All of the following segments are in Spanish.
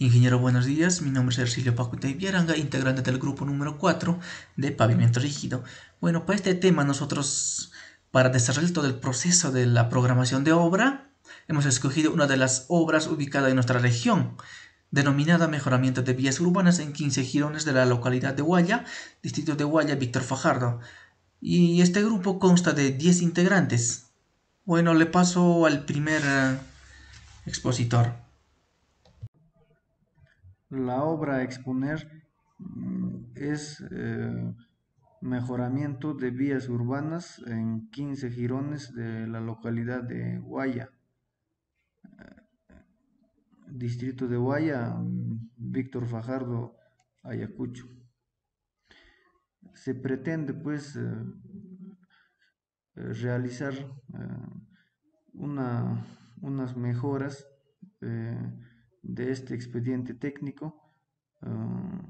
Ingeniero, buenos días. Mi nombre es Ercilio Pacuta Vieranga, integrante del grupo número 4 de pavimento rígido. Bueno, para este tema nosotros, para desarrollar todo el proceso de la programación de obra, hemos escogido una de las obras ubicadas en nuestra región, denominada Mejoramiento de Vías Urbanas en 15 girones de la localidad de Guaya, distrito de Guaya, Víctor Fajardo. Y este grupo consta de 10 integrantes. Bueno, le paso al primer eh, expositor. La obra a exponer mm, es eh, mejoramiento de vías urbanas en 15 girones de la localidad de Guaya, eh, distrito de Guaya, mm, Víctor Fajardo, Ayacucho. Se pretende pues eh, realizar unas mejoras de este expediente técnico, ah,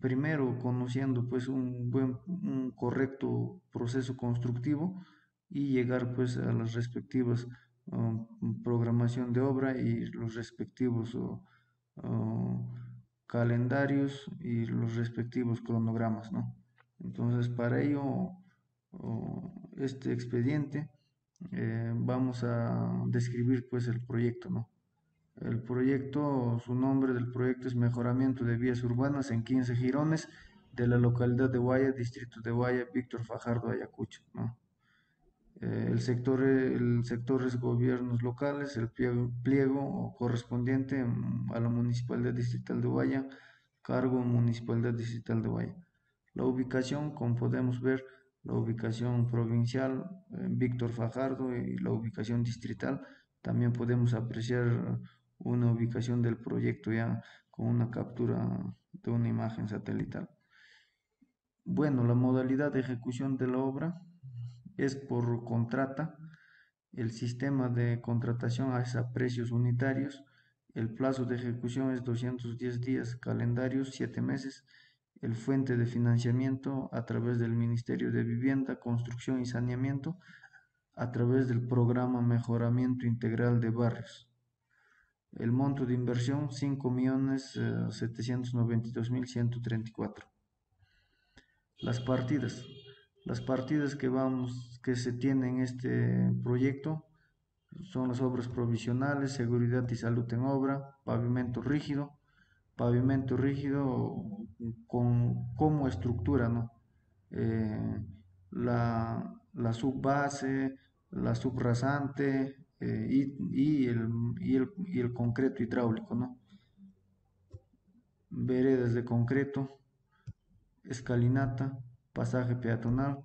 primero conociendo pues un buen, un correcto proceso constructivo y llegar pues a las respectivas ah, programación de obra y los respectivos ah, calendarios y los respectivos cronogramas, ¿no? Entonces para ello este expediente eh, vamos a describir pues el proyecto, ¿no? El proyecto, su nombre del proyecto es Mejoramiento de Vías Urbanas en 15 Girones de la localidad de Guaya, distrito de Guaya, Víctor Fajardo, Ayacucho. Eh, el, sector, el sector es gobiernos locales, el pliego, correspondiente a la Municipalidad Distrital de Guaya, cargo Municipalidad Distrital de Guaya. La ubicación, como podemos ver, la ubicación provincial, Víctor Fajardo, y la ubicación distrital, también podemos apreciar una ubicación del proyecto ya con una captura de una imagen satelital. Bueno, la modalidad de ejecución de la obra es por contrata. El sistema de contratación es a precios unitarios. El plazo de ejecución es 210 días, calendarios 7 meses. El fuente de financiamiento a través del Ministerio de Vivienda, Construcción y Saneamiento a través del programa Mejoramiento Integral de Barrios. El monto de inversión 5.792.134. Las partidas. Las partidas que vamos que se tienen en este proyecto son las obras provisionales, seguridad y salud en obra, pavimento rígido, pavimento rígido con como estructura, ¿no? Eh, la, la subbase, la subrasante, eh, y, el, y, el, concreto hidráulico, ¿no? Veredas de concreto, escalinata, pasaje peatonal,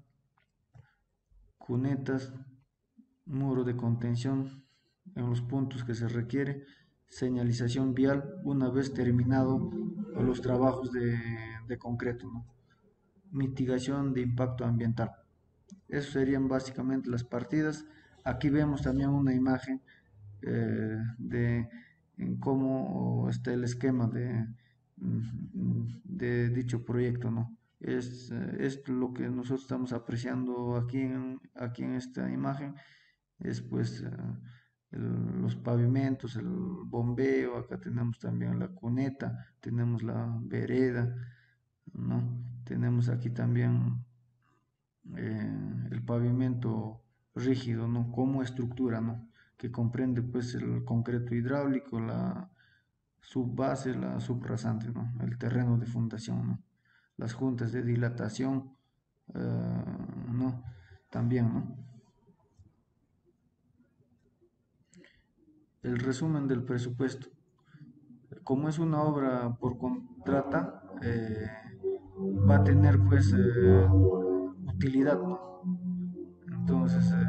cunetas, muro de contención en los puntos que se requiere, señalización vial una vez terminado los trabajos de, de concreto, mitigación de impacto ambiental. Eso serían básicamente las partidas. Aquí vemos también una imagen eh, de cómo está el esquema de, de dicho proyecto, ¿no? Es, es, lo que nosotros estamos apreciando aquí en, aquí en esta imagen, es pues eh, los pavimentos, el bombeo, acá tenemos también la cuneta, tenemos la vereda, ¿no? Tenemos aquí también eh, el pavimento rígido, ¿no? Como estructura, ¿no? Que comprende pues el concreto hidráulico, la subbase, la subrasante, ¿no? El terreno de fundación, ¿no? Las juntas de dilatación, eh, ¿no? También, ¿no? El resumen del presupuesto. Como es una obra por contrata, eh, va a tener pues eh, utilidad, ¿no? Entonces, eh,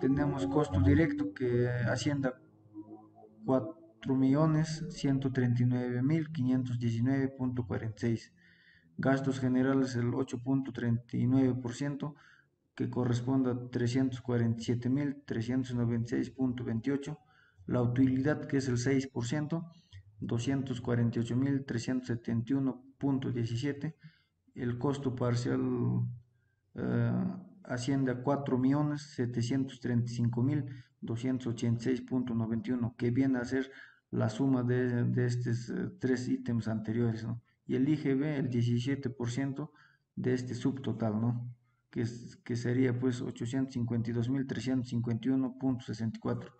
tenemos costo directo que Hacienda 4.139.519.46. Gastos generales el 8.39% que corresponde a 347.396.28. La utilidad que es el 6%, 248.371.17. El costo parcial uh, asciende a 4.735.286.91, que viene a ser la suma de, estos eh, tres ítems anteriores, ¿no? Y el IGB el 17% de este subtotal, ¿no? Que, que sería pues 852.351.64.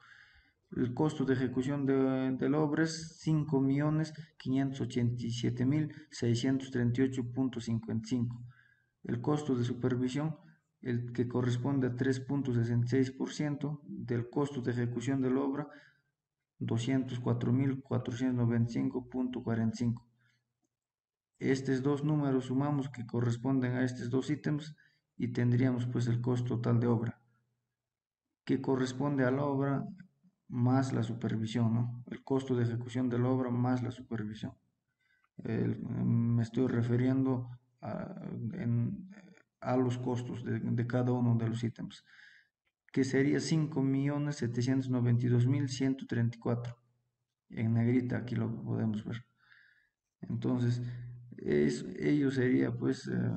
El costo de ejecución de, de la obra es 5.587.638.55. El costo de supervisión, el que corresponde a 3.66% del costo de ejecución de la obra, 204.495.45. Estos dos números sumamos que corresponden a estos dos ítems y tendríamos pues el costo total de obra, que corresponde a la obra más la supervisión, ¿no? El costo de ejecución de la obra más la supervisión. me estoy refiriendo a, los costos de, cada uno de los ítems, que sería 5.792.134. En negrita aquí lo podemos ver. Entonces, es, ello sería pues eh,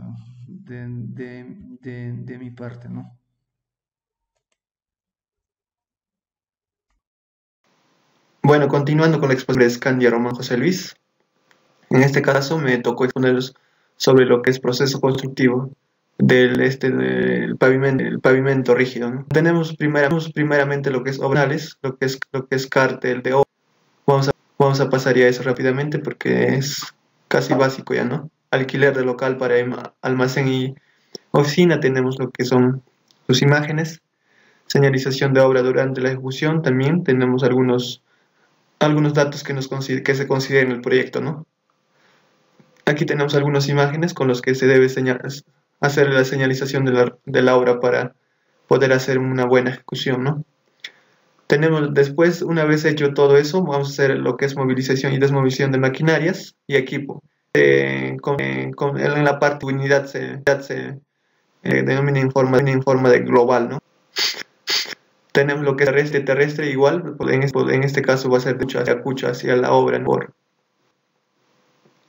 de, de, mi parte, ¿no? Bueno, continuando con la exposición de Scandia Román José Luis, en este caso me tocó exponerles sobre lo que es proceso constructivo del, este, del pavimento, el pavimento rígido. Tenemos, primeramente lo que es obrales, lo que es, lo que es cártel de obra. Vamos a, vamos a pasar ya eso rápidamente porque es casi básico ya, ¿no? Alquiler de local para almacén y oficina, tenemos lo que son sus imágenes. Señalización de obra durante la ejecución, también tenemos algunos algunos datos que, nos que se consideren en el proyecto, ¿no? Aquí tenemos algunas imágenes con las que se debe hacer la señalización de la, de la, obra para poder hacer una buena ejecución, ¿no? Tenemos después, una vez hecho todo eso, vamos a hacer lo que es movilización y desmovilización de maquinarias y equipo. Eh, con, en la parte de unidad se, se eh, denomina en forma, en forma de global, ¿no? tenemos lo que es terrestre, terrestre igual, en este, en este caso va a ser de hacia Cucha, hacia la obra. Por.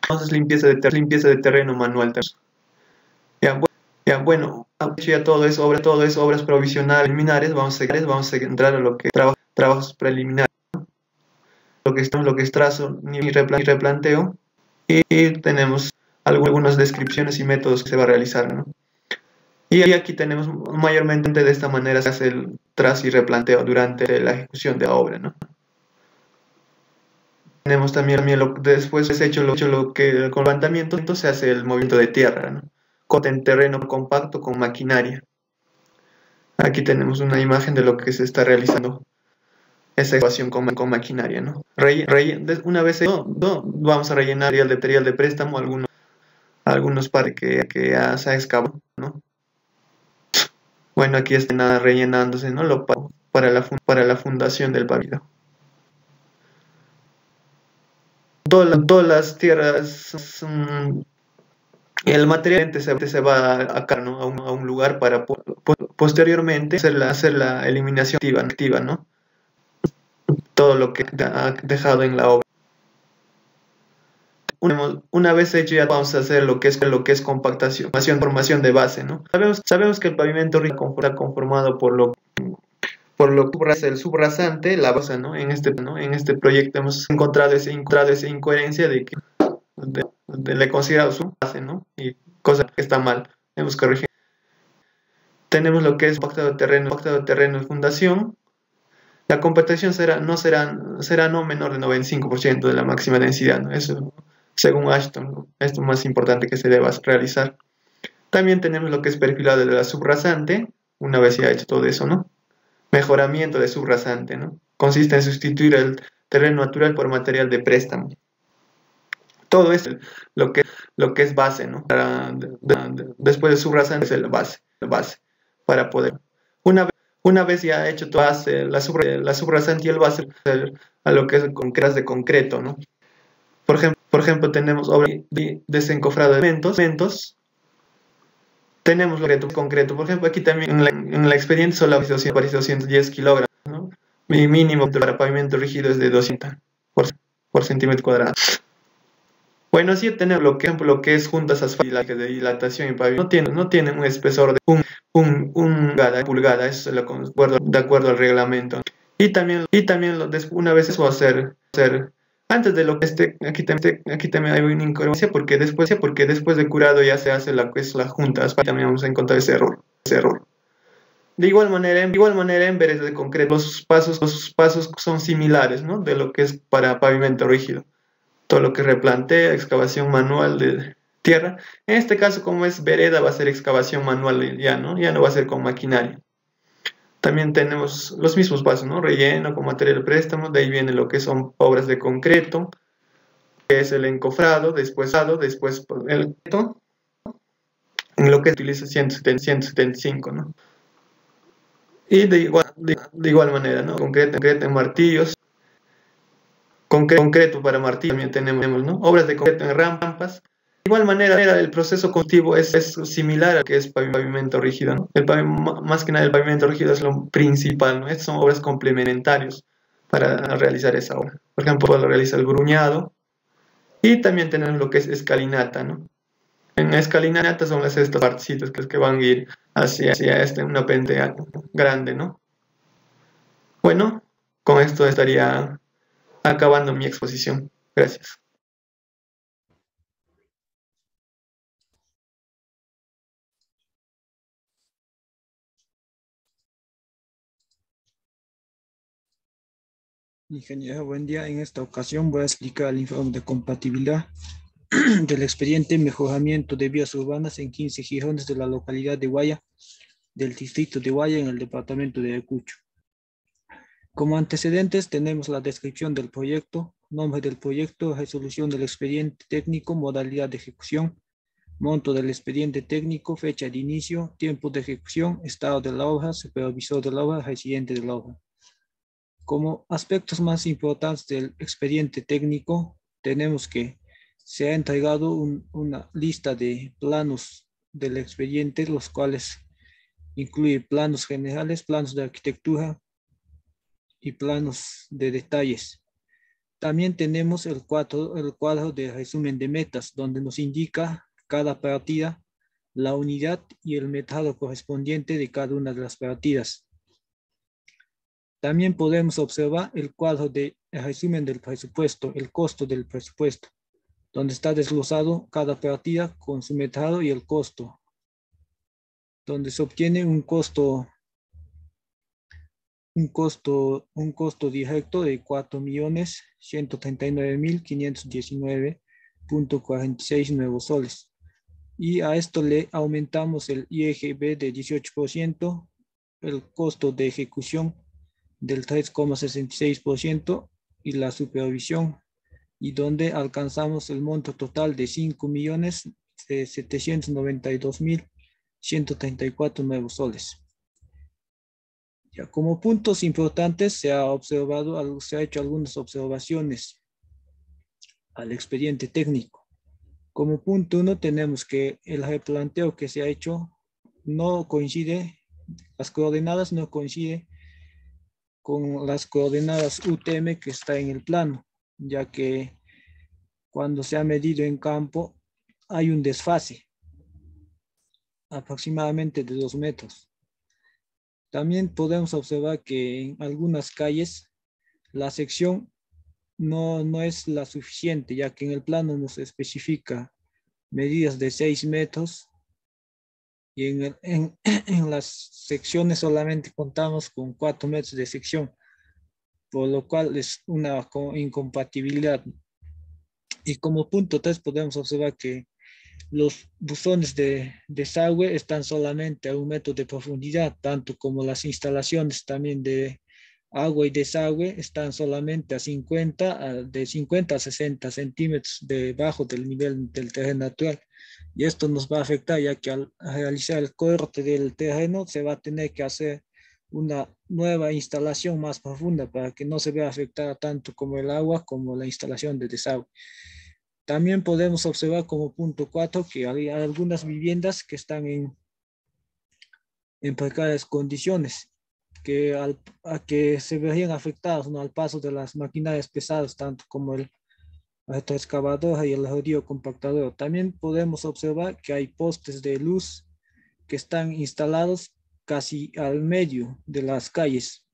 Entonces limpieza de, limpieza de terreno manual. Ya, ya bueno, ya todo eso, obra, todo eso, obras provisionales, preliminares, vamos a, vamos a entrar a lo que trabajo, trabajos preliminares. Lo que, lo que es trazo y replanteo. Y, tenemos algunas descripciones y métodos que se va a realizar. Y aquí tenemos mayormente de esta manera se hace el trazo y replanteo durante la ejecución de la obra. Tenemos también, después de hecho lo, hecho lo que con levantamiento se hace el movimiento de tierra. En terreno compacto con maquinaria. Aquí tenemos una imagen de lo que se está realizando esa ecuación con, con maquinaria. ¿no? una vez vamos a rellenar el material de préstamo algunos, algunos que, que ya se ha excavado. ¿no? Bueno, aquí está nada rellenándose, ¿no? Lo para la, para la fundación del pabellón. Todas, las tierras, el material se, se va acá, ¿no? a, un, lugar para posteriormente hacer la, hacer la eliminación activa, ¿no? Todo lo que ha dejado en la obra. Una, vez hecho ya vamos a hacer lo que es lo que es compactación, formación de base, ¿no? Sabemos, sabemos que el pavimento está conformado por lo por lo que es el subrasante, la base, ¿no? En este, ¿no? En este proyecto hemos encontrado, ese, encontrado esa incoherencia de que de, le he considerado su base, ¿no? Y cosa que está mal, hemos corregido. Tenemos lo que es pacto de terreno, pacto de terreno y fundación. La compactación será, no será, será no menor de 95% de la máxima densidad, ¿no? Eso según Ashton, esto es más importante que se deba realizar. También tenemos lo que es perfilado de la subrasante, una vez ya hecho todo eso, ¿no? Mejoramiento de subrasante, ¿no? Consiste en sustituir el terreno natural por material de préstamo. Todo esto, lo que, lo que es base, ¿no? después de subrasante es la base, la base, para poder. Una vez, una vez ya hecho todo la, la subrasante y el base, a lo que es con de concreto, ¿no? Por ejemplo, por ejemplo, tenemos obra de desencofrado de elementos. Tenemos lo concreto. Por ejemplo, aquí también en la, en la expediente solo hay 210 kilogramos. ¿no? Mi mínimo para pavimento rígido es de 200 por, por centímetro cuadrado. Bueno, así tenemos lo que, lo que es juntas asfálticas de dilatación y pavimento. No tienen, no tienen un espesor de un, un, pulgada, pulgada, eso es de acuerdo, de acuerdo al reglamento. Y también, y también una vez eso hacer, antes de lo que esté, aquí también, aquí también hay una incoherencia porque después, porque después de curado ya se hace la, es la junta, también vamos a encontrar ese error, ese error. De igual manera, en igual manera en veres de concreto, los pasos, los pasos son similares, ¿no? De lo que es para pavimento rígido. Todo lo que replantea, excavación manual de tierra. En este caso, como es vereda, va a ser excavación manual ya, ¿no? Ya no va a ser con maquinaria. También tenemos los mismos pasos, ¿no? Relleno con material de préstamo, de ahí viene lo que son obras de concreto, que es el encofrado, después después el en lo que se utiliza 175, ¿no? Y de igual, de, igual manera, ¿no? Concreto, concreto en martillos, concreto, para martillos también tenemos, ¿no? Obras de concreto en rampas, de igual manera, el proceso constructivo es, similar al que es pavimento rígido. El más que nada, el pavimento rígido es lo principal. ¿no? Estas son obras complementarias para realizar esa obra. Por ejemplo, lo realiza el gruñado y también tenemos lo que es escalinata. ¿no? En escalinata son las estas partecitas que, que van a ir hacia, hacia este, una pente grande. ¿no? Bueno, con esto estaría acabando mi exposición. Gracias. Ingeniero, buen día. En esta ocasión voy a explicar el informe de compatibilidad del expediente mejoramiento de vías urbanas en 15 girones de la localidad de Guaya, del distrito de Guaya en el departamento de Ayacucho. Como antecedentes tenemos la descripción del proyecto, nombre del proyecto, resolución del expediente técnico, modalidad de ejecución, monto del expediente técnico, fecha de inicio, tiempo de ejecución, estado de la obra, supervisor de la obra, residente de la obra. Como aspectos más importantes del expediente técnico, tenemos que se ha entregado una lista de planos del expediente, los cuales incluyen planos generales, planos de arquitectura y planos de detalles. También tenemos el cuadro, el cuadro de resumen de metas, donde nos indica cada partida, la unidad y el metado correspondiente de cada una de las partidas. También podemos observar el cuadro de resumen del presupuesto, el costo del presupuesto, donde está desglosado cada partida con su metado y el costo, donde se obtiene un costo un costo, un costo directo de 4.139.519.46 nuevos soles. Y a esto le aumentamos el IEGB de 18%, el costo de ejecución del 3,66% y la supervisión, y donde alcanzamos el monto total de 5 millones de 792 mil 134 nuevos soles. Como puntos importantes se ha observado, se ha hecho algunas observaciones al expediente técnico. Como punto uno tenemos que el replanteo que se ha hecho no coincide, las coordenadas no coinciden con las coordenadas UTM que está en el plano, ya que cuando se ha medido en campo hay un desfase aproximadamente de dos metros. También podemos observar que en algunas calles la sección no, no es la suficiente, ya que en el plano nos especifica medidas de seis metros y en, en, en, las secciones solamente contamos con cuatro metros de sección, por lo cual es una incompatibilidad. Y como punto tres podemos observar que los buzones de desagüe están solamente a un metro de profundidad, tanto como las instalaciones también de agua y desagüe están solamente a 50, de 50 a 60 centímetros debajo del nivel del terreno natural. Y esto nos va a afectar ya que al realizar el corte del terreno se va a tener que hacer una nueva instalación más profunda para que no se vea afectada tanto como el agua como la instalación de desagüe. También podemos observar como punto 4 que hay algunas viviendas que están en, en precarias condiciones que, al, a que se verían afectados ¿no? al paso de las maquinarias pesadas, tanto como el retroexcavador y el rodillo compactador. También podemos observar que hay postes de luz que están instalados casi al medio de las calles,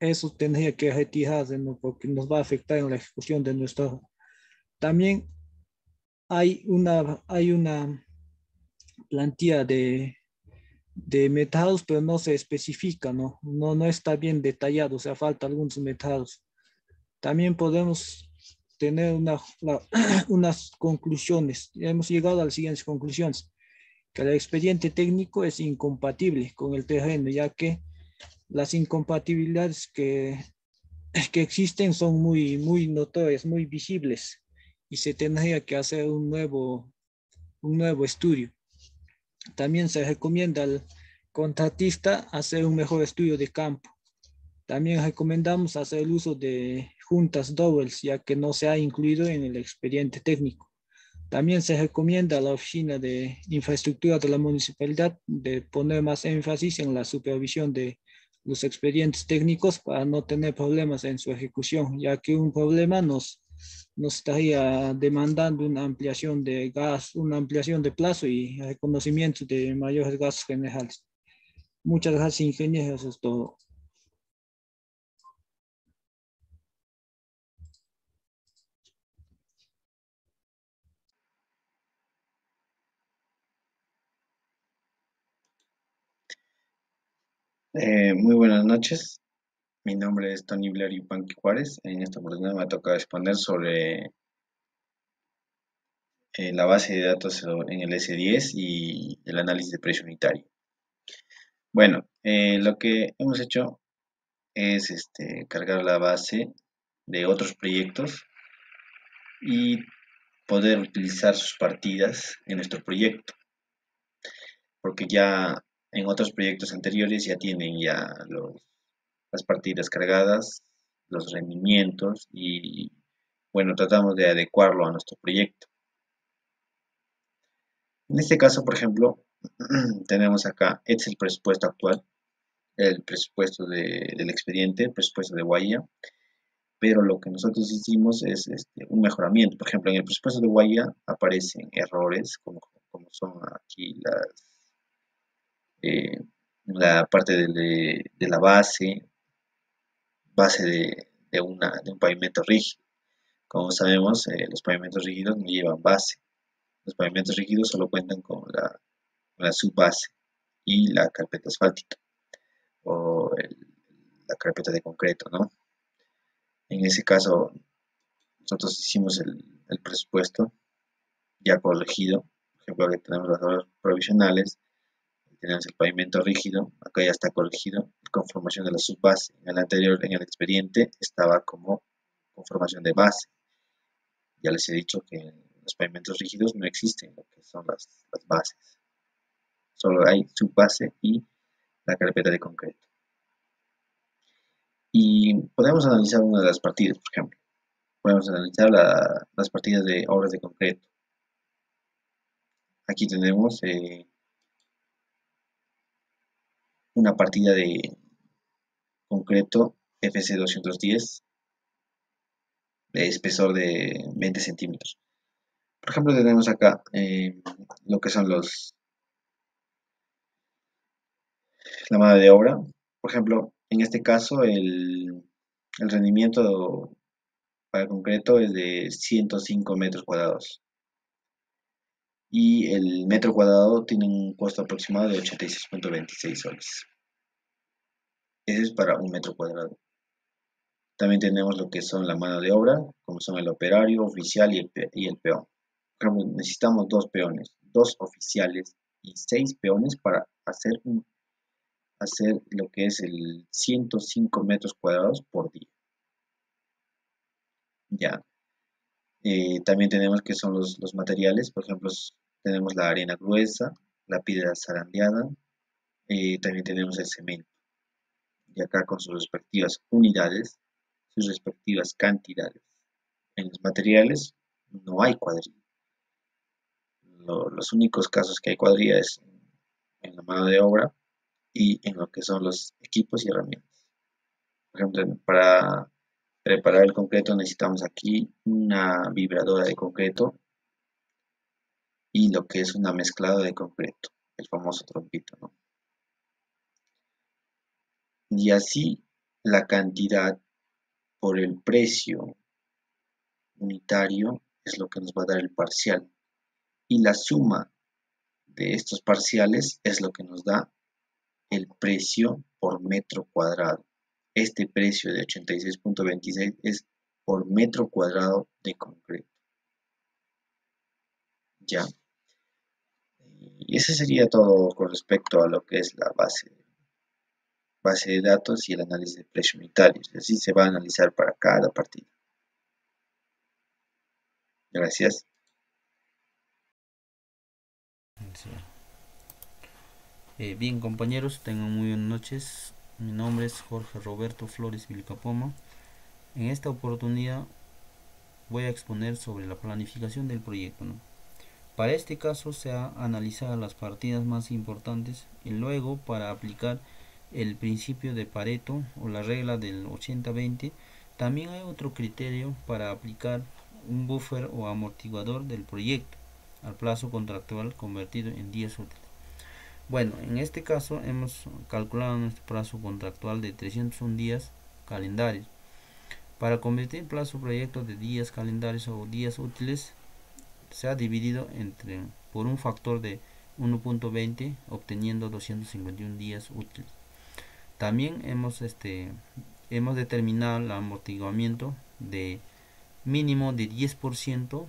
eso tendría que retirarse, ¿no? porque nos va a afectar en la ejecución de nuestro. También hay una, hay una plantilla de, de metados, pero no se especifica, ¿no? ¿no? No está bien detallado, o sea, falta algunos metados. También podemos tener una, unas conclusiones. Hemos llegado a las siguientes conclusiones. Que el expediente técnico es incompatible con el terreno, ya que las incompatibilidades que, que existen son muy, muy notorias, muy visibles y se tendría que hacer un nuevo, un nuevo estudio. También se recomienda al contratista hacer un mejor estudio de campo. También recomendamos hacer el uso de juntas doubles, ya que no se ha incluido en el expediente técnico. También se recomienda a la Oficina de Infraestructura de la Municipalidad de poner más énfasis en la supervisión de los expedientes técnicos para no tener problemas en su ejecución, ya que un problema nos, nos estaría demandando una ampliación de gas, una ampliación de plazo y reconocimiento de mayores gastos generales. Muchas gracias, ingenieros, eso es todo. Eh, muy buenas noches. Mi nombre es Tony Blair y Panqui Juárez. En esta oportunidad me toca responder sobre eh, la base de datos en el S10 y el análisis de precio unitario. Bueno, eh, lo que hemos hecho es este, cargar la base de otros proyectos y poder utilizar sus partidas en nuestro proyecto. Porque ya en otros proyectos anteriores ya tienen ya las partidas cargadas, los rendimientos y bueno, tratamos de adecuarlo a nuestro proyecto. En este caso, por ejemplo, tenemos acá, este es el presupuesto actual, el presupuesto del expediente, el presupuesto de Guaya, pero lo que nosotros hicimos es este, un mejoramiento. Por ejemplo, en el presupuesto de Guaya aparecen errores, como, son aquí las eh, la parte de, la base, base de, una, de, un pavimento rígido. Como sabemos, eh, los pavimentos rígidos no llevan base. Los pavimentos rígidos solo cuentan con la, la subbase y la carpeta asfáltica o la carpeta de concreto, ¿no? En ese caso, nosotros hicimos el, el presupuesto ya corregido. Por ejemplo, aquí tenemos las obras provisionales, tenemos el pavimento rígido, acá ya está corregido, conformación de la subbase. En el anterior, en el expediente, estaba como conformación de base. Ya les he dicho que los pavimentos rígidos no existen, lo que son las, bases. Solo hay subbase y la carpeta de concreto. Y podemos analizar una de las partidas, por ejemplo. Podemos analizar las partidas de obras de concreto. Aquí tenemos eh, una partida de concreto FC210 de espesor de 20 centímetros. Por ejemplo, tenemos acá eh, lo que son los la mano de obra. Por ejemplo, en este caso el, el rendimiento para el concreto es de 105 metros cuadrados y el metro cuadrado tiene un costo aproximado de 86.26 soles. Ese es para un metro cuadrado. También tenemos lo que son la mano de obra, como son el operario, oficial y el, peón. necesitamos dos peones, dos oficiales y seis peones para hacer, hacer lo que es el 105 metros cuadrados por día. Ya, eh, también tenemos que son los, materiales, por ejemplo, tenemos la arena gruesa, la piedra zarandeada, eh, también tenemos el cemento. Y acá con sus respectivas unidades, sus respectivas cantidades. En los materiales no hay cuadrilla. los únicos casos que hay cuadrilla es en la mano de obra y en lo que son los equipos y herramientas. Por ejemplo, para preparar el concreto necesitamos aquí una vibradora de concreto y lo que es una mezclada de concreto, el famoso trompito, ¿no? Y así la cantidad por el precio unitario es lo que nos va a dar el parcial. Y la suma de estos parciales es lo que nos da el precio por metro cuadrado. Este precio de 86.26 es por metro cuadrado de concreto. Ya. Y ese sería todo con respecto a lo que es la base, base de datos y el análisis de precio unitario. Así se va a analizar para cada partida. Gracias. Eh, bien compañeros, tengan muy buenas noches. Mi nombre es Jorge Roberto Flores Vilcapoma. En esta oportunidad voy a exponer sobre la planificación del proyecto. Para este caso se ha analizado las partidas más importantes y luego para aplicar el principio de Pareto o la regla del 80-20 también hay otro criterio para aplicar un buffer o amortiguador del proyecto al plazo contractual convertido en días útiles. Bueno, en este caso hemos calculado nuestro plazo contractual de 301 días calendarios. Para convertir el plazo proyecto de días calendarios o días útiles se ha dividido entre por un factor de 1.20 obteniendo 251 días útiles. También hemos este hemos determinado el amortiguamiento de mínimo de 10%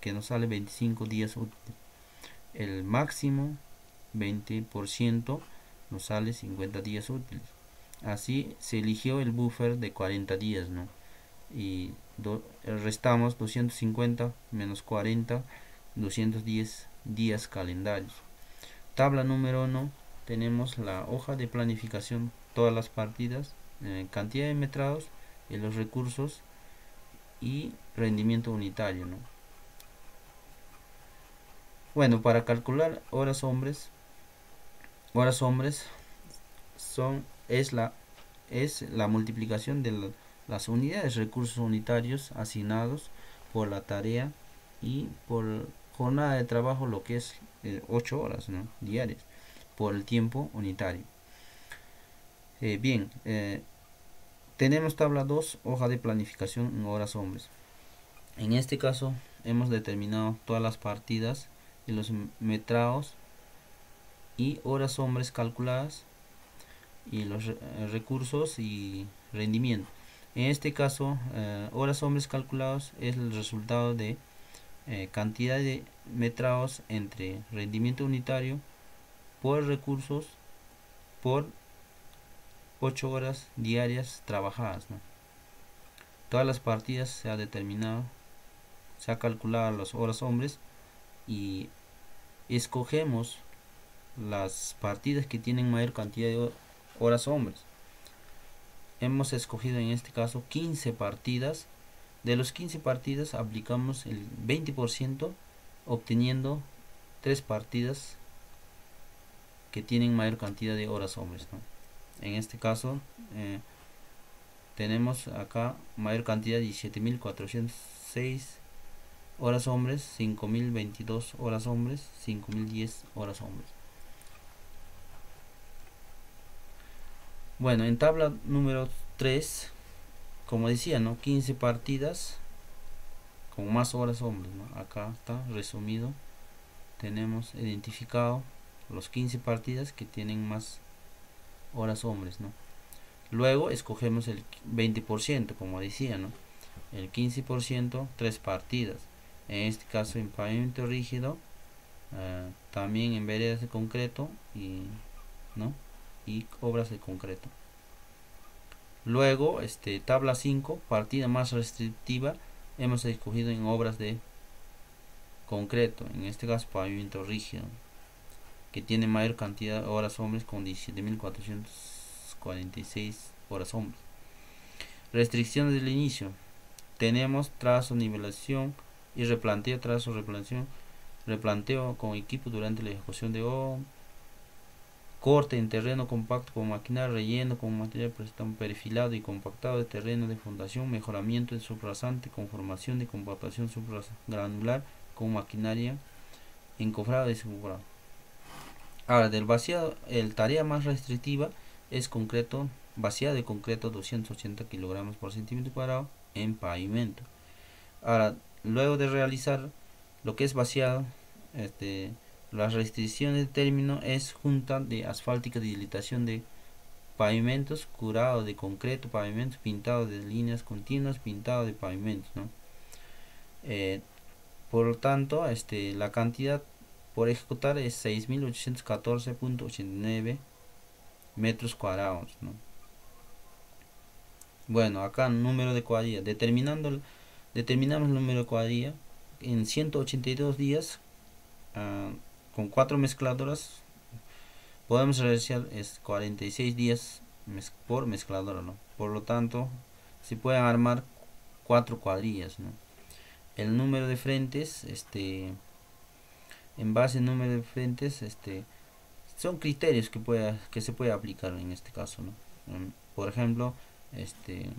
que nos sale 25 días. El máximo 20% nos sale 50 días útiles. Así se eligió el buffer de 40 días, ¿no? Y restamos 250 menos 40, 210 días calendarios. Tabla número 1, tenemos la hoja de planificación, todas las partidas, eh, cantidad de metrados y los recursos y rendimiento unitario. ¿no? Bueno, para calcular horas hombres, horas hombres son es la es la multiplicación de las unidades de recursos unitarios asignados por la tarea y por jornada de trabajo lo que es 8 eh, horas ¿no? diarias por el tiempo unitario. Eh, bien, eh, tenemos tabla 2, hoja de planificación en horas hombres. En este caso hemos determinado todas las partidas y los metrados y horas hombres calculadas y los eh, recursos y rendimiento. En este caso, horas hombres calculados es el resultado de cantidad de metrados entre rendimiento unitario por recursos por 8 horas diarias trabajadas. Todas las partidas se ha determinado, se ha calculado las horas hombres y escogemos las partidas que tienen mayor cantidad de horas hombres. Hemos escogido en este caso 15 partidas. De los 15 partidas aplicamos el 20% obteniendo 3 partidas que tienen mayor cantidad de horas hombres en este caso eh, tenemos acá mayor cantidad 17.406 horas hombres 5.022 horas hombres 5.010 horas hombres. Bueno en tabla número 3 como decía no 15 partidas con más horas hombres acá está resumido. Tenemos identificado los 15 partidas que tienen más horas hombres, ¿no? Luego escogemos el 20%, como decía, ¿no? El 15%, tres partidas. En este caso en pavimento rígido, eh, también en veredas de concreto y, ¿no? y obras de concreto. Luego, este, tabla 5, partida más restrictiva, hemos escogido en obras de concreto, en este caso pavimento rígido tiene mayor cantidad de horas hombres con 17.446 horas hombres. Restricciones del inicio. Tenemos trazo, nivelación y replanteo, trazo, replanteo, replanteo con equipo durante la ejecución de obra. Corte en terreno compacto con maquinaria, relleno con material perfilado y compactado de terreno de fundación, mejoramiento de subrasante, conformación de compactación subgranular con maquinaria, encofrado de Ahora, del vaciado, el tarea más restrictiva es concreto vaciado de concreto 280 kilogramos por centímetro cuadrado en pavimento. Ahora, luego de realizar lo que es vaciado, este, las restricciones de término es junta de asfáltica de dilatación de pavimentos, curado de concreto, pavimentos, pintado de líneas continuas, pintado de pavimentos. ¿no? Eh, por lo tanto, este, la cantidad por ejecutar es 6.814.89 metros cuadrados. ¿no? Bueno, acá número de cuadrilla. Determinando, determinamos el número de cuadrilla en 182 días uh, con cuatro mezcladoras podemos realizar es 46 días por mezcladora ¿no? por lo tanto se pueden armar cuatro cuadrillas ¿no? el número de frentes este en base al número de frentes este son criterios que pueda que se puede aplicar en este caso ¿no? Mm, por ejemplo este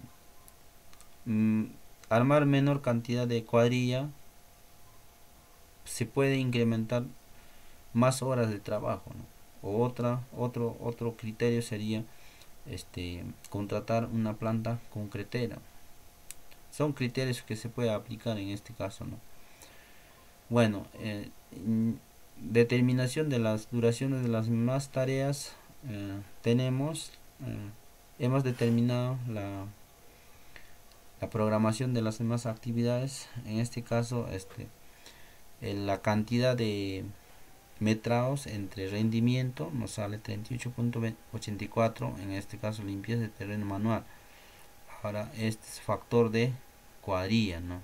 mm, armar menor cantidad de cuadrilla se puede incrementar más horas de trabajo o otra otro otro criterio sería este contratar una planta concretera son criterios que se puede aplicar en este caso no bueno eh, determinación de las duraciones de las más tareas eh, tenemos eh, hemos determinado la la programación de las demás actividades. En este caso este la cantidad de metrados entre rendimiento nos sale 38.84 en este caso limpieza de terreno manual. Ahora este es factor de cuadrilla no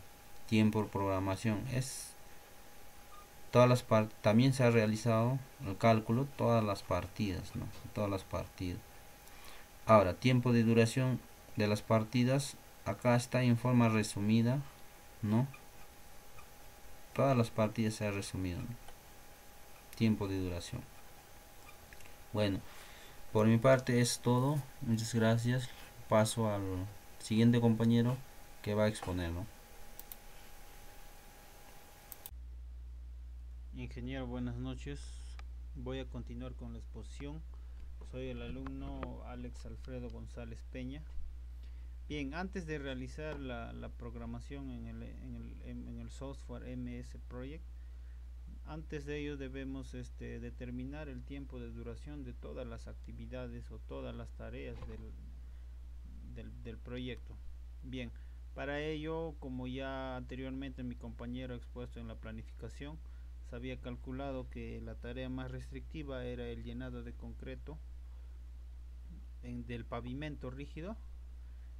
tiempo de programación. Es todas las también se ha realizado el cálculo todas las partidas no todas las partidas. Ahora tiempo de duración de las partidas acá está en forma resumida no todas las partidas se ha resumido tiempo de duración. Bueno por mi parte es todo. Muchas gracias. Paso al siguiente compañero que va a exponerlo ingeniero buenas noches. Voy a continuar con la exposición. Soy el alumno Alex Alfredo González Peña. Bien, antes de realizar la, programación en el, en, el, en el, software MS Project, antes de ello debemos este, determinar el tiempo de duración de todas las actividades o todas las tareas del, del, del proyecto. Bien, para ello, como ya anteriormente mi compañero ha expuesto en la planificación, se había calculado que la tarea más restrictiva era el llenado de concreto del pavimento rígido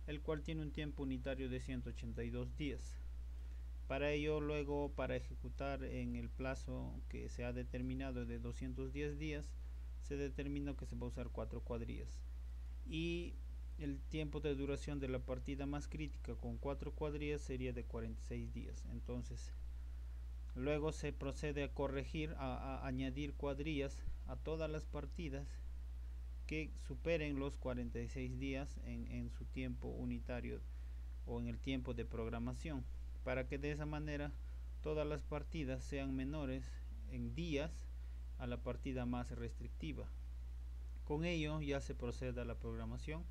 el cual tiene un tiempo unitario de 182 días. Para ello, luego, para ejecutar en el plazo que se ha determinado de 210 días, se determinó que se va a usar cuatro cuadrillas. Y el tiempo de duración de la partida más crítica con cuatro cuadrillas sería de 46 días. Entonces, luego se procede a corregir, a, añadir cuadrillas a todas las partidas que superen los 46 días en, en, su tiempo unitario o en el tiempo de programación para que de esa manera todas las partidas sean menores en días a la partida más restrictiva. Con ello ya se procede a la programación.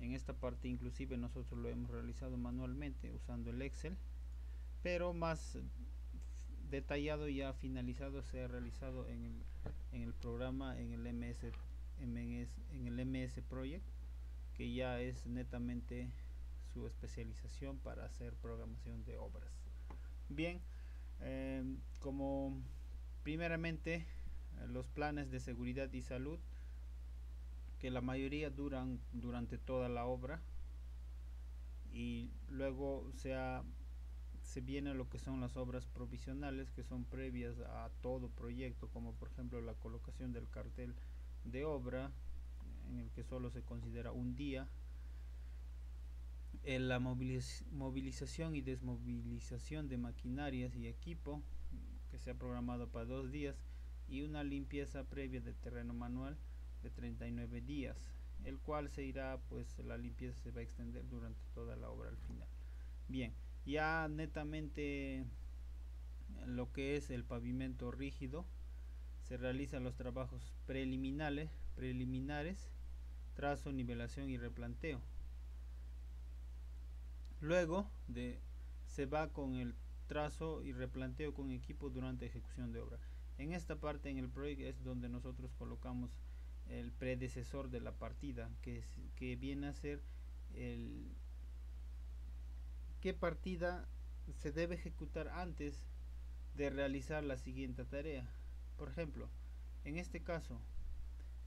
En esta parte inclusive nosotros lo hemos realizado manualmente usando el Excel pero más detallado ya finalizado se ha realizado en el, en el programa en el MS en el MS Project, que ya es netamente su especialización para hacer programación de obras. Bien, eh, como primeramente los planes de seguridad y salud, que la mayoría duran durante toda la obra y luego se, se viene lo que son las obras provisionales que son previas a todo proyecto como por ejemplo la colocación del cartel de obra en el que solo se considera un día en la movilización y desmovilización de maquinarias y equipo que se ha programado para dos días y una limpieza previa de terreno manual de 39 días el cual se irá pues la limpieza se va a extender durante toda la obra al final. Bien ya netamente lo que es el pavimento rígido se realizan los trabajos preliminares, preliminares trazo, nivelación y replanteo. Luego de, se va con el trazo y replanteo con equipo durante ejecución de obra. En esta parte en el proyecto es donde nosotros colocamos el predecesor de la partida, que, que viene a ser el qué partida se debe ejecutar antes de realizar la siguiente tarea. Por ejemplo, en este caso,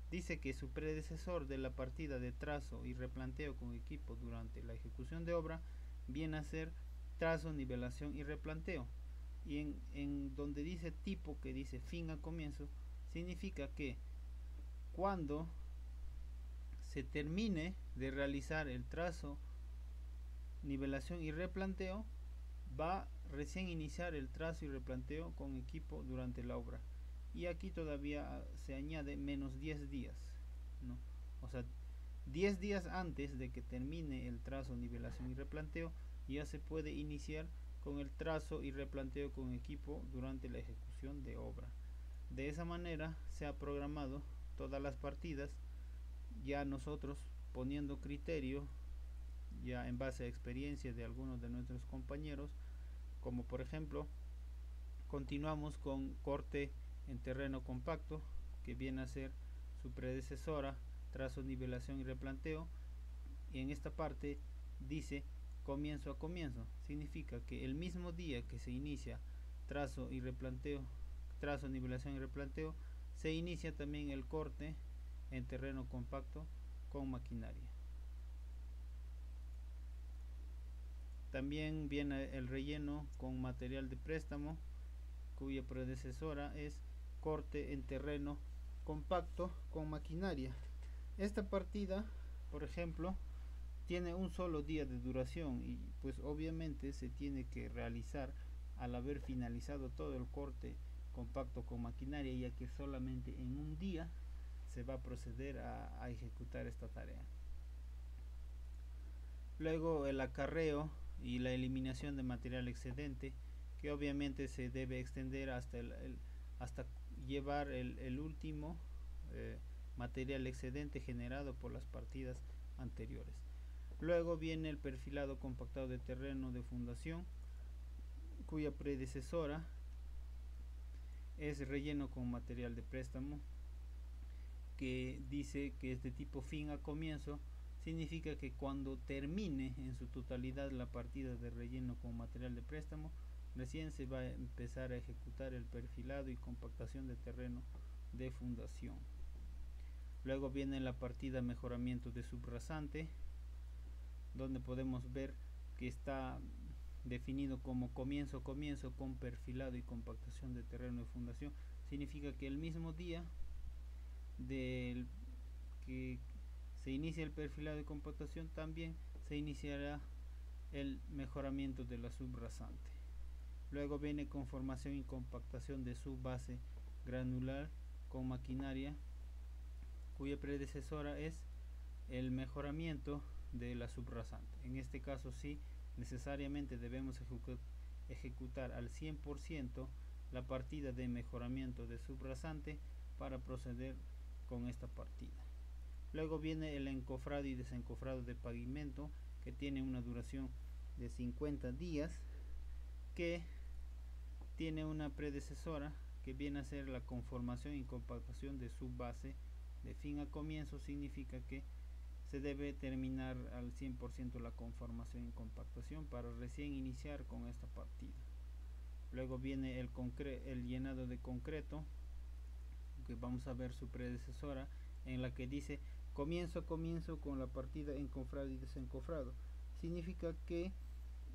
dice que su predecesor de la partida de trazo y replanteo con equipo durante la ejecución de obra viene a ser trazo, nivelación y replanteo. Y en, en donde dice tipo que dice fin a comienzo, significa que cuando se termine de realizar el trazo, nivelación y replanteo, va recién iniciar el trazo y replanteo con equipo durante la obra. Y aquí todavía se añade menos 10 días. ¿no? O sea, 10 días antes de que termine el trazo, nivelación y replanteo, ya se puede iniciar con el trazo y replanteo con equipo durante la ejecución de obra. De esa manera se ha programado todas las partidas, ya nosotros poniendo criterio, ya en base a experiencia de algunos de nuestros compañeros, como por ejemplo, continuamos con corte en terreno compacto, que viene a ser su predecesora, trazo, nivelación y replanteo, y en esta parte dice comienzo a comienzo, significa que el mismo día que se inicia trazo y replanteo, trazo, nivelación y replanteo, se inicia también el corte en terreno compacto con maquinaria. También viene el relleno con material de préstamo, cuya predecesora es corte en terreno compacto con maquinaria. Esta partida, por ejemplo, tiene un solo día de duración y pues obviamente se tiene que realizar al haber finalizado todo el corte compacto con maquinaria ya que solamente en un día se va a proceder a, ejecutar esta tarea luego el acarreo y la eliminación de material excedente que obviamente se debe extender hasta hasta llevar el, el último eh, material excedente generado por las partidas anteriores. Luego viene el perfilado compactado de terreno de fundación cuya predecesora es relleno con material de préstamo que dice que es de tipo fin a comienzo significa que cuando termine en su totalidad la partida de relleno con material de préstamo recién se va a empezar a ejecutar el perfilado y compactación de terreno de fundación. Luego viene la partida mejoramiento de subrasante donde podemos ver que está definido como comienzo comienzo con perfilado y compactación de terreno de fundación. Significa que el mismo día del se inicia el perfilado y compactación también se iniciará el mejoramiento de la subrasante luego viene conformación y compactación de su base granular con maquinaria cuya predecesora es el mejoramiento de la subrasante en este caso sí necesariamente debemos ejecutar al 100% la partida de mejoramiento de subrasante para proceder con esta partida. Luego viene el encofrado y desencofrado de pavimento que tiene una duración de 50 días que tiene una predecesora que viene a ser la conformación y compactación de su base de fin a comienzo significa que se debe terminar al 100% la conformación y compactación para recién iniciar con esta partida. Luego viene el, el llenado de concreto, que vamos a ver su predecesora, en la que dice comienzo comienzo con la partida encofrado y desencofrado. Significa que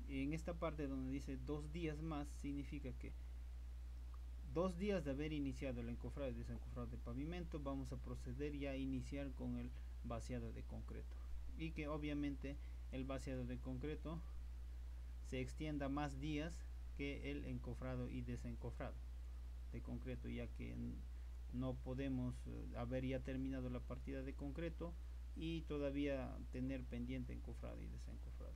en esta parte donde dice dos días más, significa que dos días de haber iniciado el encofrado y desencofrado de pavimento, vamos a proceder ya a iniciar con el vaciado de concreto y que obviamente el vaciado de concreto se extienda más días que el encofrado y desencofrado de concreto ya que no podemos eh, haber ya terminado la partida de concreto y todavía tener pendiente encofrado y desencofrado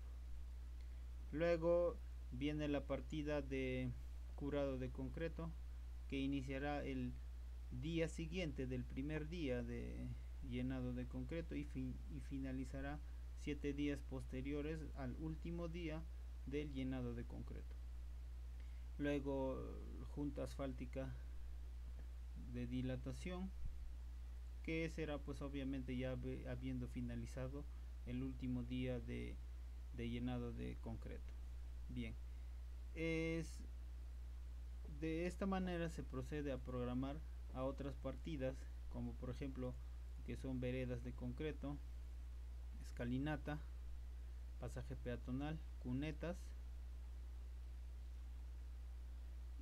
luego viene la partida de curado de concreto que iniciará el día siguiente del primer día de llenado de concreto y, y finalizará siete días posteriores al último día del llenado de concreto. Luego junta asfáltica de dilatación que será pues obviamente ya habiendo finalizado el último día de, de llenado de concreto. Bien, es de esta manera se procede a programar a otras partidas como por ejemplo que son veredas de concreto, escalinata, pasaje peatonal, cunetas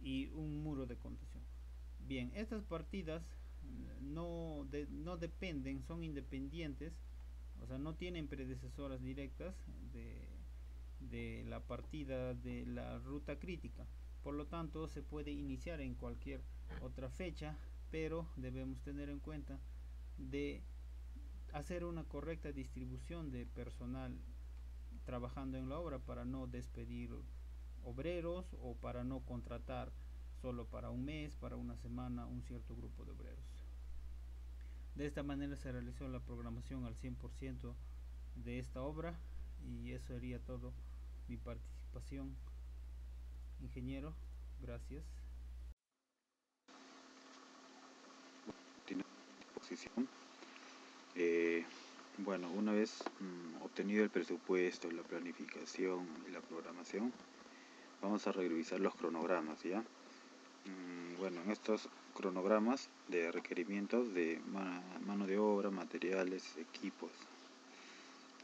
y un muro de contención. Bien, estas partidas no, no dependen, son independientes, o sea, no tienen predecesoras directas de, de la partida de la ruta crítica. Por lo tanto, se puede iniciar en cualquier otra fecha, pero debemos tener en cuenta de hacer una correcta distribución de personal trabajando en la obra para no despedir obreros o para no contratar solo para un mes, para una semana, un cierto grupo de obreros. De esta manera se realizó la programación al 100% de esta obra y eso sería todo mi participación. Ingeniero, gracias. Eh, bueno, una vez mm, obtenido el presupuesto, la planificación y la programación, vamos a revisar los cronogramas, ¿ya? Mm, bueno, en estos cronogramas de requerimientos de mano de obra, materiales, equipos.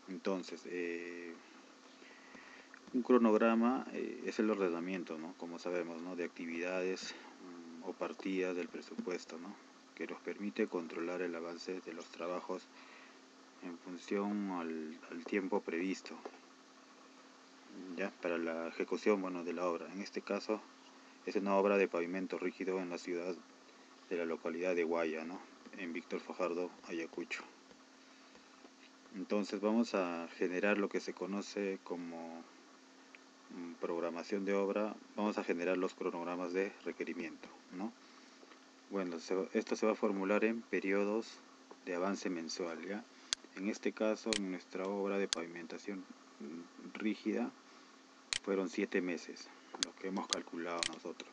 Entonces, eh, un cronograma eh, es el ordenamiento, ¿no? como sabemos, ¿no? de actividades mm, o partidas del presupuesto, ¿no? que nos permite controlar el avance de los trabajos en función al, al tiempo previsto ya para la ejecución bueno, de la obra. En este caso, es una obra de pavimento rígido en la ciudad de la localidad de Guaya, ¿no? en Víctor Fajardo, Ayacucho. Entonces vamos a generar lo que se conoce como mm, programación de obra, vamos a generar los cronogramas de requerimiento. ¿no? Bueno, esto se va a formular en periodos de avance mensual. ¿ya? En este caso, en nuestra obra de pavimentación mm, rígida, fueron siete meses lo que hemos calculado nosotros.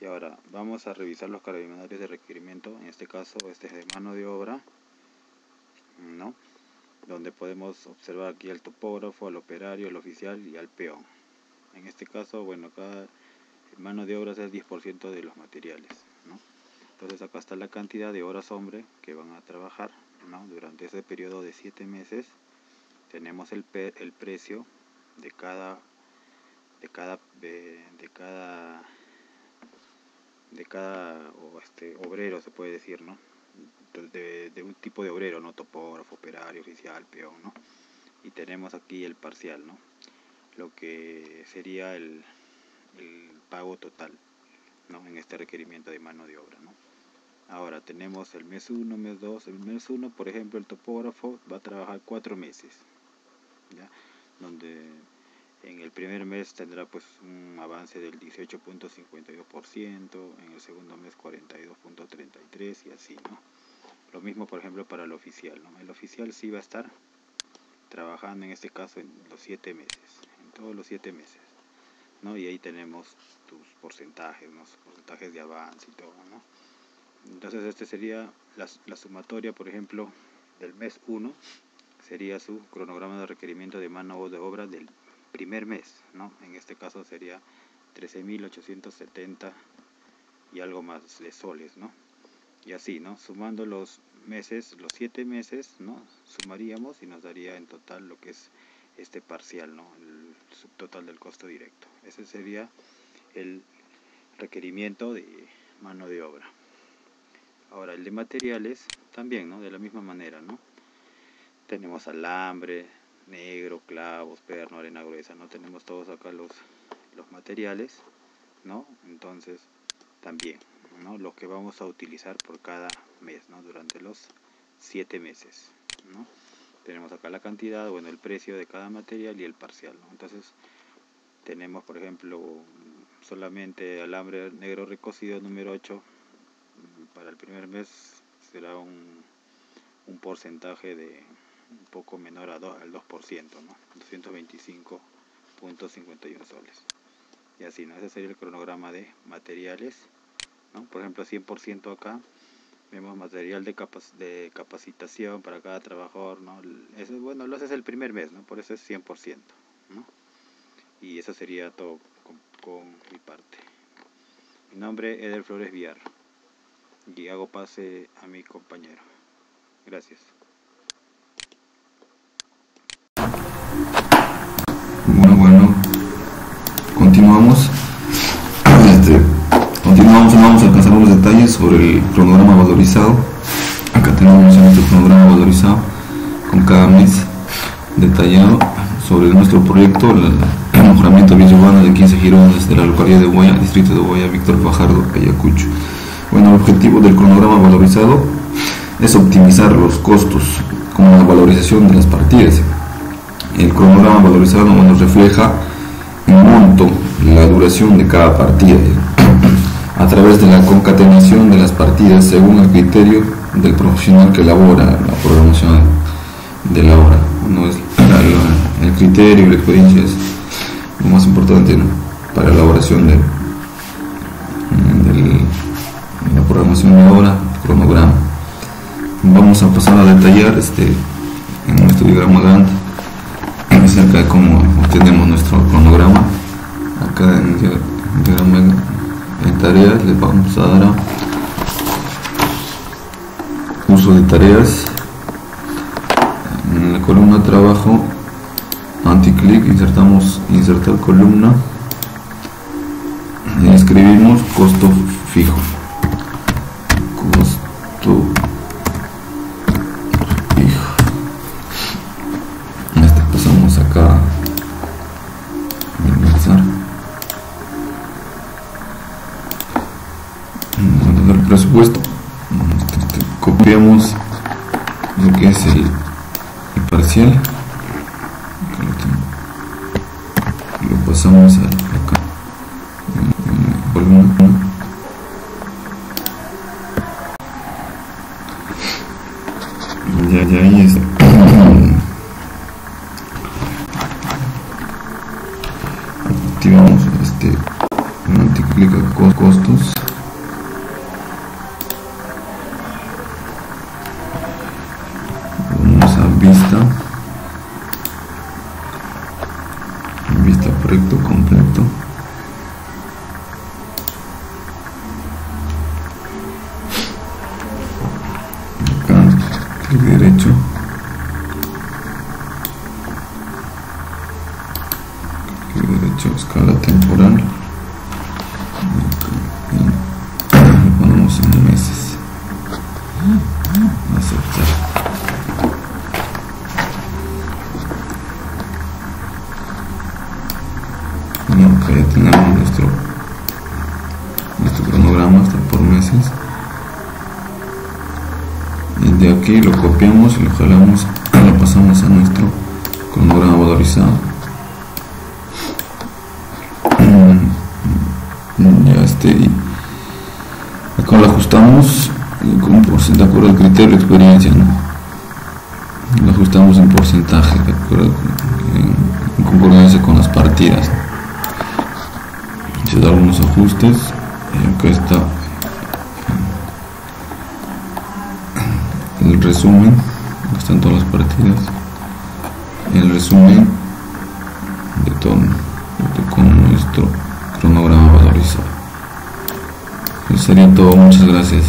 Y ahora vamos a revisar los calendarios de requerimiento, en este caso este es de mano de obra, ¿no? donde podemos observar aquí al topógrafo, al operario, al oficial y al peón. En este caso, bueno, cada mano de obra es el 10% de los materiales. ¿no? Entonces acá está la cantidad de horas hombre que van a trabajar ¿no? durante ese periodo de 7 meses. Tenemos el, el precio de cada de cada de, cada de cada este, obrero se puede decir no de, de, un tipo de obrero no topógrafo operario oficial peón no y tenemos aquí el parcial no lo que sería el, el pago total no en este requerimiento de mano de obra no ahora tenemos el mes 1 mes 2 el mes 1 por ejemplo el topógrafo va a trabajar cuatro meses ¿ya? donde en el primer mes tendrá pues un avance del 18.52%, en el segundo mes 42.33 y así, ¿no? Lo mismo, por ejemplo, para el oficial, ¿no? El oficial sí va a estar trabajando en este caso en los 7 meses, en todos los 7 meses, ¿no? Y ahí tenemos tus porcentajes, ¿no? Porcentajes de avance y todo, ¿no? Entonces este sería la, la sumatoria, por ejemplo, del mes 1, sería su cronograma de requerimiento de mano de obra del primer mes, ¿no? En este caso sería 13.870 y algo más de soles, ¿no? Y así, ¿no? Sumando los meses, los siete meses, ¿no? Sumaríamos y nos daría en total lo que es este parcial, ¿no? El subtotal del costo directo. Ese sería el requerimiento de mano de obra. Ahora, el de materiales también, ¿no? De la misma manera, ¿no? Tenemos alambre, negro, clavos, perno, arena gruesa, no tenemos todos acá los, los materiales, ¿no? Entonces, también, ¿no? Lo que vamos a utilizar por cada mes, ¿no? Durante los siete meses, ¿no? Tenemos acá la cantidad, bueno, el precio de cada material y el parcial. Entonces, tenemos, por ejemplo, solamente alambre negro recocido número 8, para el primer mes será un un porcentaje de un poco menor a al 2%, ¿no? 225.51 soles. Y así, ¿no? Ese sería el cronograma de materiales, ¿no? Por ejemplo, 100% acá, vemos material de, de capacitación para cada trabajador, ¿no? Eso, bueno, lo haces el primer mes, ¿no? Por eso es 100%, ¿no? Y eso sería todo con, con mi parte. Mi nombre es Eder Flores Villar y hago pase a mi compañero. Gracias. Sobre el cronograma valorizado. Acá tenemos nuestro cronograma valorizado con cada mes detallado sobre nuestro proyecto, el, mejoramiento de urbana de 15 girones de la localidad de Guaya, distrito de Guaya, Víctor Fajardo, Ayacucho. Bueno, el objetivo del cronograma valorizado es optimizar los costos con la valorización de las partidas. El cronograma valorizado nos refleja en monto la duración de cada partida a través de la concatenación de las partidas según el criterio del profesional que elabora la programación de la obra. es el criterio la experiencia es lo más importante para la elaboración de, la programación de obra, cronograma. Vamos a pasar a detallar este, en nuestro diagrama Gantt acerca de cómo obtenemos nuestro cronograma. Acá en el diagrama en tareas le vamos a dar a uso de tareas. En la columna trabajo, anticlic, insertamos insertar columna y escribimos costo fijo. Costo clic derecho copiamos y lo jalamos lo pasamos a nuestro cronograma valorizado ya este acá lo ajustamos con de acuerdo al criterio de experiencia lo ajustamos en porcentaje en concordancia con las partidas se da algunos ajustes y acá está resumen están todas las partidas el resumen de todo con nuestro cronograma valorizado eso sería todo muchas gracias